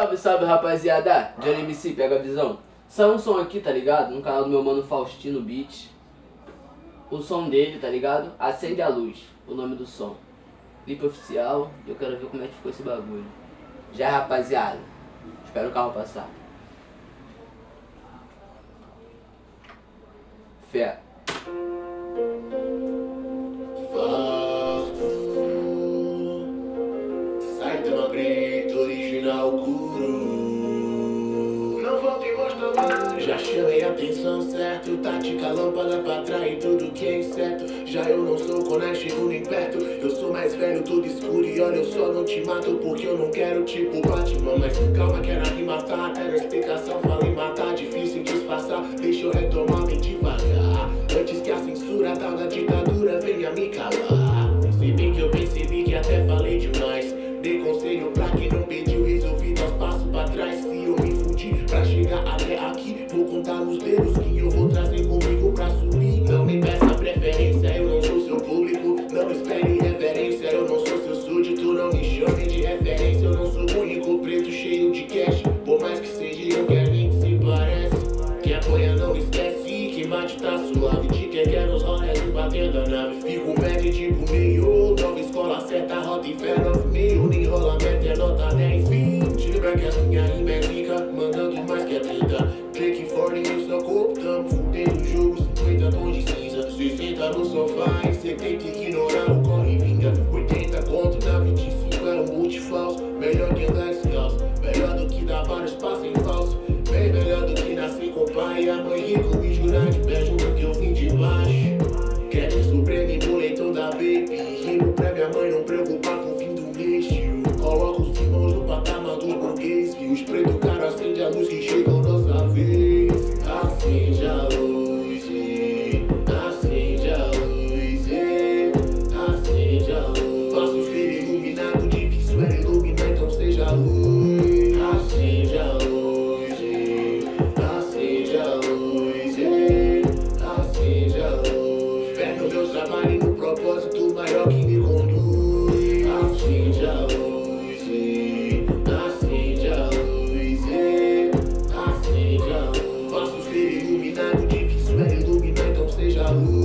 Salve, salve rapaziada, Johnny MC, pega a visão. Saiu um som aqui, tá ligado? No canal do meu mano Faustino Beat. O som dele, tá ligado? Acende a luz, o nome do som. Clipe oficial, eu quero ver como é que ficou esse bagulho. Já rapaziada, espero o carro passar. Fé. Já chamei a atenção, certo? Tática, lâmpada pra atrair tudo que é inseto Já eu não sou é chego nem perto. Eu sou mais velho, tudo escuro e olha eu só não te mato Porque eu não quero tipo Batman. Mas calma, quero me matar Era explicação, falei pra chegar até aqui Vou contar os dedos que eu vou trazer comigo pra subir Não me peça preferência, eu não sou seu público. Não espere reverência, eu não sou seu súdito. Não me chame de referência, eu não sou único preto cheio de cash. Por mais que seja eu quero nem que se parece Quem apoia não esquece, quem bate tá suave. De quem quer nos rolés e batendo a nave. Fico médio tipo meio, nova escola certa Rota inferno meio, nem rola cinza, 60 no sofá E 70 ignorar o corre vinga 80 conto na 25 é um multifalso Melhor que andar descalço, melhor do que dar vários passos em falso. Bem melhor do que nascer com pai e a mãe rico E jurar de propósito maior que me conduz. Acende a luz, acende a luz, acende a luz. Faço ser iluminado, difícil é então seja a luz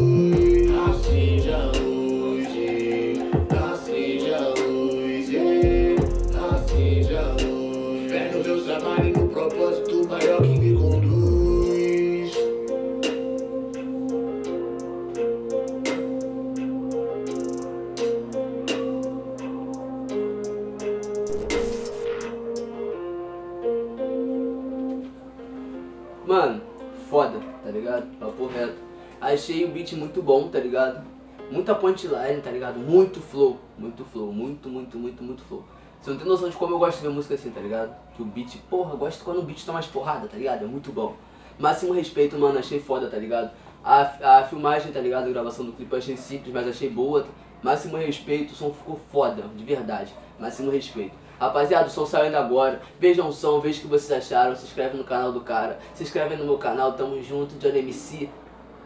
Mano, foda, tá ligado? Papo reto. Achei o beat muito bom, tá ligado? Muita punchline, tá ligado? Muito flow, muito flow, muito, muito, muito, muito flow. Você não tem noção de como eu gosto de ver música assim, tá ligado? Que o beat, porra, gosto quando o beat tá mais porrada, tá ligado? É muito bom. Máximo respeito, mano, achei foda, tá ligado? A, a filmagem, tá ligado? A gravação do clipe eu achei simples, mas achei boa. Máximo respeito, o som ficou foda, de verdade. Máximo respeito. Rapaziada, o som saindo agora. Vejam o som, vejam o que vocês acharam. Se inscreve no canal do cara. Se inscreve no meu canal, tamo junto, Johnny MC.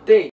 Tem!